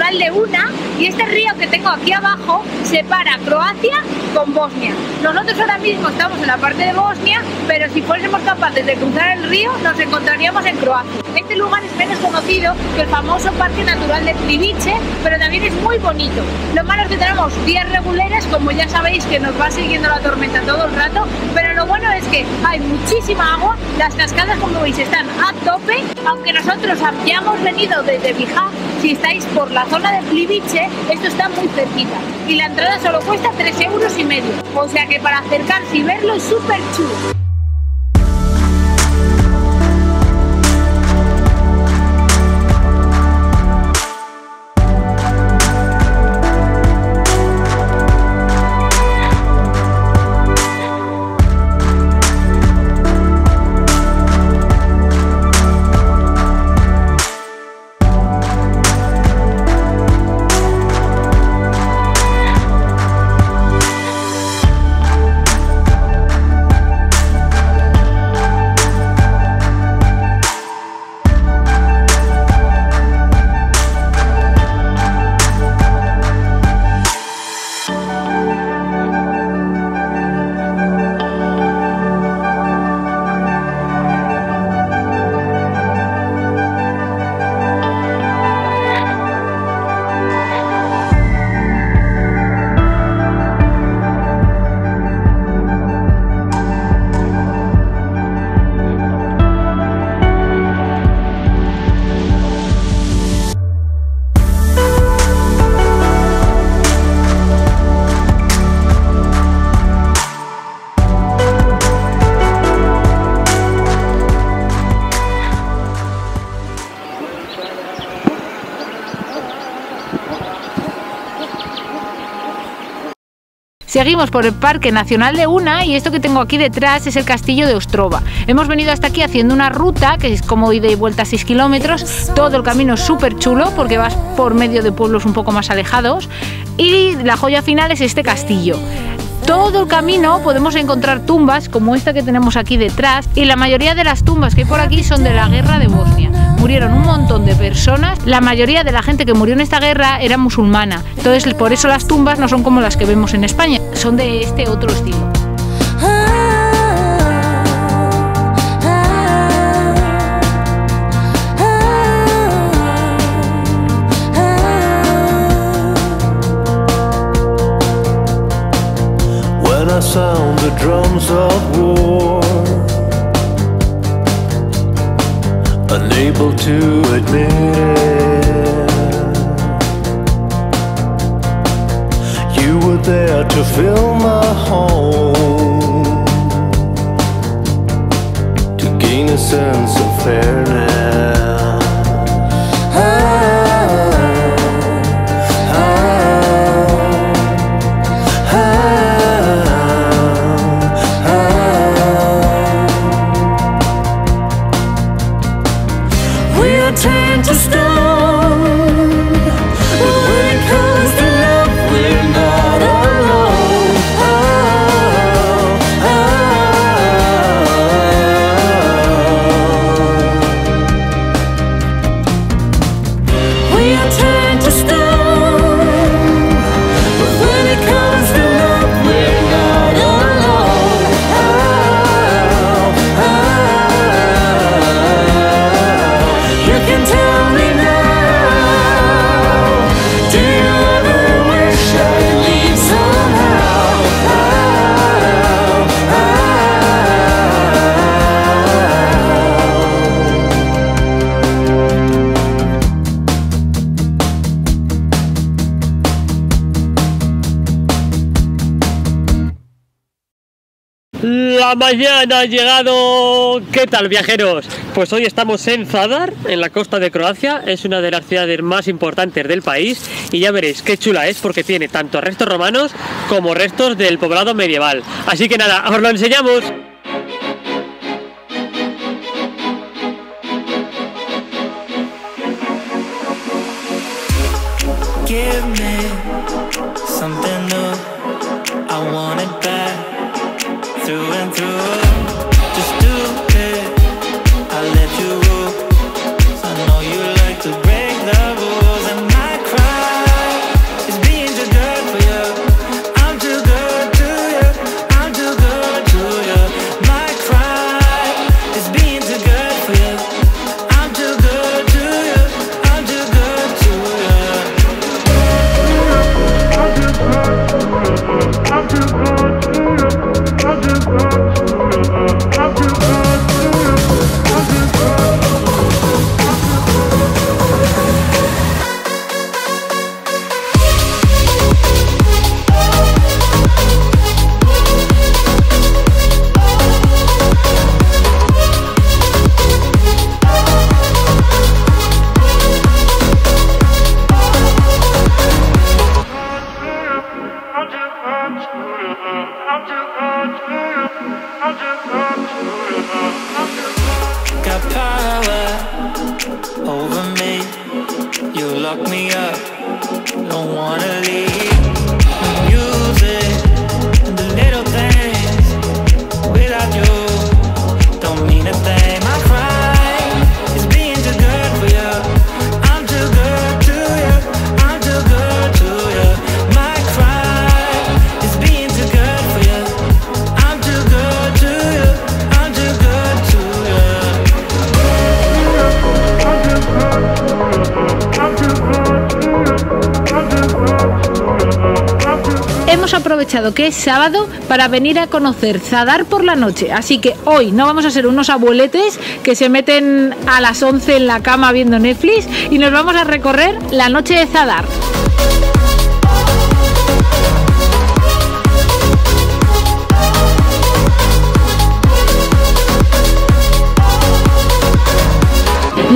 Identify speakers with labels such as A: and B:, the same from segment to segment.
A: De Una y este río que tengo aquí abajo separa Croacia con Bosnia. Nosotros ahora mismo estamos en la parte de Bosnia, pero si fuésemos capaces de cruzar el río nos encontraríamos en Croacia. Este lugar es menos conocido que el famoso Parque Natural de Plivice, pero también es muy bonito. Lo malo es que tenemos vías regulares, como ya sabéis que nos va siguiendo la tormenta todo el rato, pero lo bueno es que hay muchísima agua, las cascadas como veis están a tope, aunque nosotros hayamos venido desde Bijá, si estáis por la zona de Plivice, esto está muy cerquita y la entrada solo cuesta 3 euros y medio, o sea que para acercarse y verlo es súper chulo. Seguimos por el Parque Nacional de Una y esto que tengo aquí detrás es el castillo de Ostrova. Hemos venido hasta aquí haciendo una ruta que es como ida y vuelta 6 kilómetros. Todo el camino es súper chulo porque vas por medio de pueblos un poco más alejados y la joya final es este castillo todo el camino podemos encontrar tumbas como esta que tenemos aquí detrás y la mayoría de las tumbas que hay por aquí son de la guerra de Bosnia. Murieron un montón de personas, la mayoría de la gente que murió en esta guerra era musulmana, entonces por eso las tumbas no son como las que vemos en España, son de este otro estilo. sound the drums of war Unable to admit it there to fill my home To gain a sense of fairness mañana ha llegado. ¿Qué tal, viajeros? Pues hoy estamos en Zadar, en la costa de Croacia. Es una de las ciudades más importantes del país y ya veréis qué chula es porque tiene tanto restos romanos como restos del poblado medieval. Así que nada, os lo enseñamos.
B: lock me up, don't wanna leave.
A: Que es sábado para venir a conocer Zadar por la noche, así que hoy no vamos a ser unos abueletes que se meten a las 11 en la cama viendo Netflix y nos vamos a recorrer la noche de Zadar.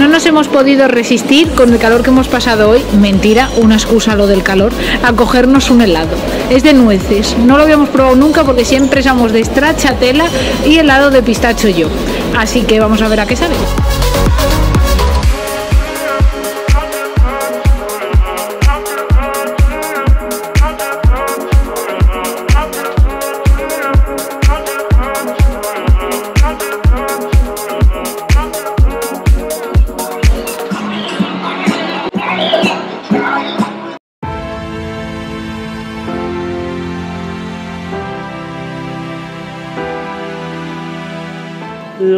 A: No nos hemos podido resistir con el calor que hemos pasado hoy, mentira, una excusa lo del calor, a cogernos un helado. Es de nueces, no lo habíamos probado nunca porque siempre somos de stracciatella y helado de pistacho yo. Así que vamos a ver a qué sabe.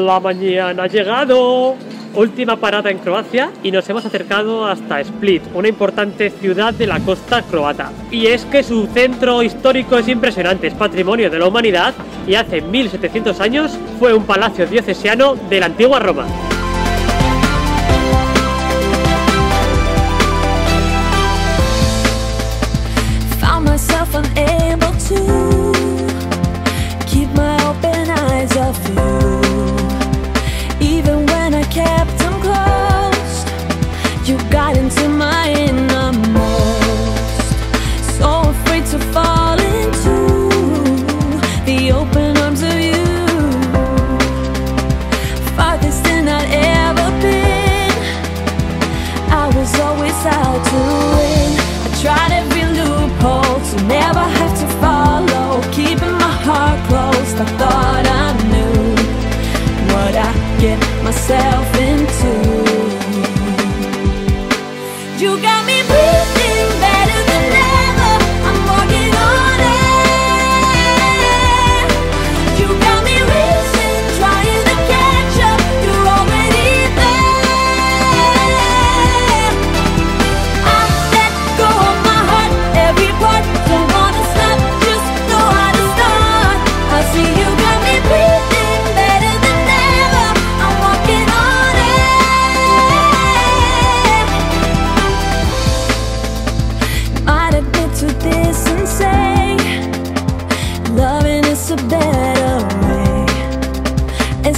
C: La mañana ha llegado. Última parada en Croacia y nos hemos acercado hasta Split, una importante ciudad de la costa croata. Y es que su centro histórico es impresionante, es patrimonio de la humanidad y hace 1700 años fue un palacio diocesiano de la antigua Roma.
D: You got into my innermost. So afraid to fall into the open arms of you. Farthest than I'd ever been. I was always out to win. I tried every loophole to never have to follow. Keeping my heart closed, I thought I knew what I get myself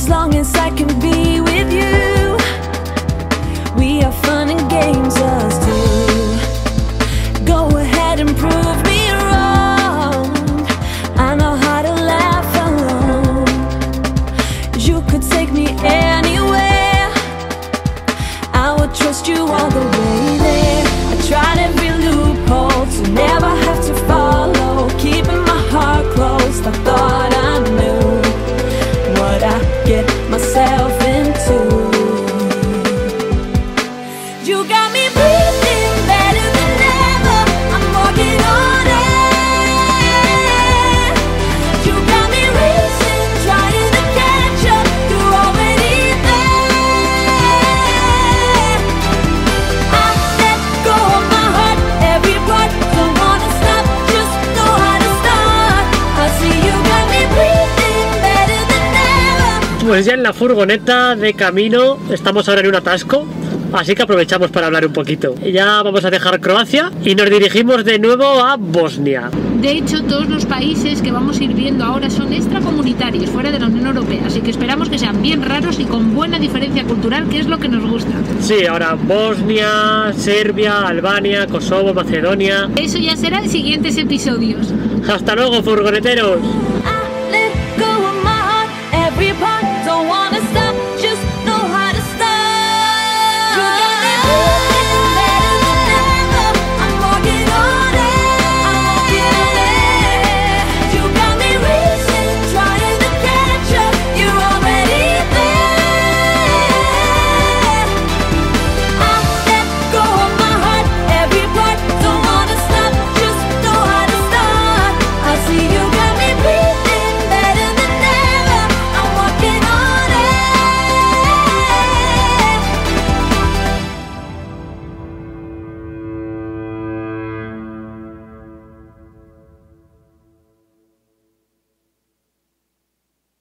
D: long as I can be with
C: Pues ya en la furgoneta de camino estamos ahora en un atasco. Así que aprovechamos para hablar un poquito. Ya vamos a dejar Croacia y nos dirigimos de nuevo a Bosnia.
A: De hecho, todos los países que vamos a ir viendo ahora son extracomunitarios, fuera de la Unión Europea, así que esperamos que sean bien raros y con buena diferencia cultural, que es lo que nos gusta.
C: Sí, ahora Bosnia, Serbia, Albania, Kosovo, Macedonia.
A: Eso ya será en siguientes episodios.
C: Hasta luego, furgoneteros.